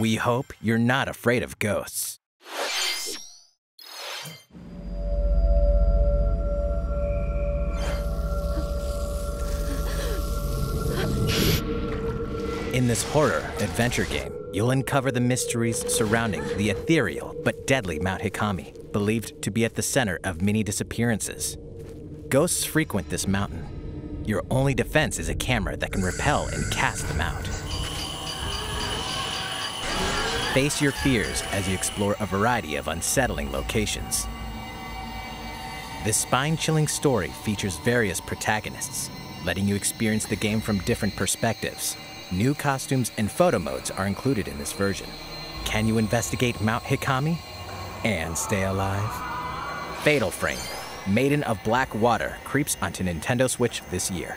We hope you're not afraid of ghosts. In this horror adventure game, you'll uncover the mysteries surrounding the ethereal but deadly Mount Hikami, believed to be at the center of many disappearances. Ghosts frequent this mountain. Your only defense is a camera that can repel and cast them out. Face your fears as you explore a variety of unsettling locations. This spine chilling story features various protagonists, letting you experience the game from different perspectives. New costumes and photo modes are included in this version. Can you investigate Mount Hikami and stay alive? Fatal Frame, Maiden of Black Water, creeps onto Nintendo Switch this year.